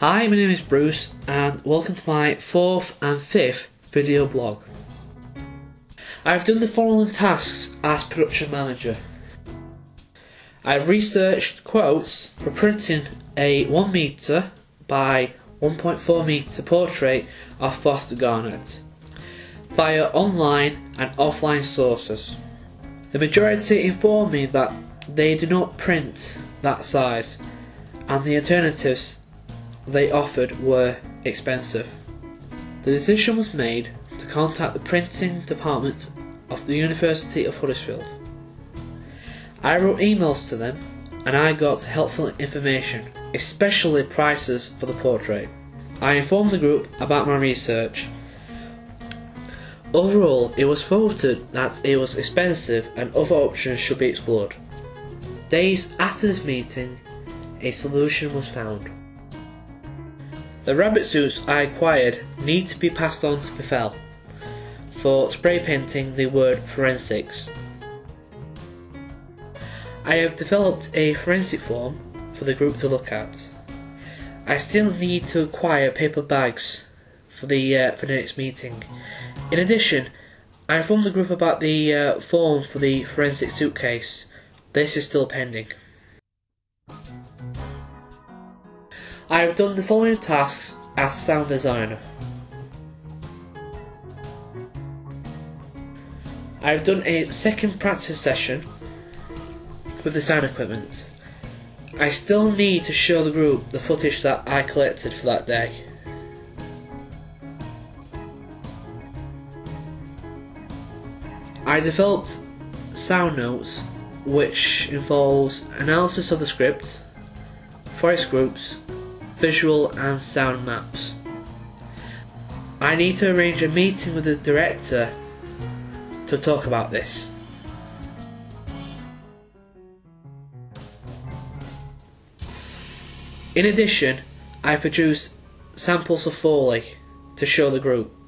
Hi, my name is Bruce, and welcome to my fourth and fifth video blog. I've done the following tasks as production manager. I've researched quotes for printing a 1 metre by 1.4 metre portrait of Foster Garnett via online and offline sources. The majority informed me that they do not print that size and the alternatives they offered were expensive. The decision was made to contact the printing department of the University of Huddersfield. I wrote emails to them and I got helpful information, especially prices for the portrait. I informed the group about my research. Overall, it was voted that it was expensive and other options should be explored. Days after this meeting, a solution was found. The rabbit suits I acquired need to be passed on to Befel for spray painting the word forensics. I have developed a forensic form for the group to look at. I still need to acquire paper bags for the uh, for the next meeting. In addition, I informed the group about the uh, form for the forensic suitcase. This is still pending. I have done the following tasks as sound designer. I have done a second practice session with the sound equipment. I still need to show the group the footage that I collected for that day. I developed sound notes which involves analysis of the script, voice groups, visual and sound maps. I need to arrange a meeting with the director to talk about this. In addition, I produce samples of Foley to show the group.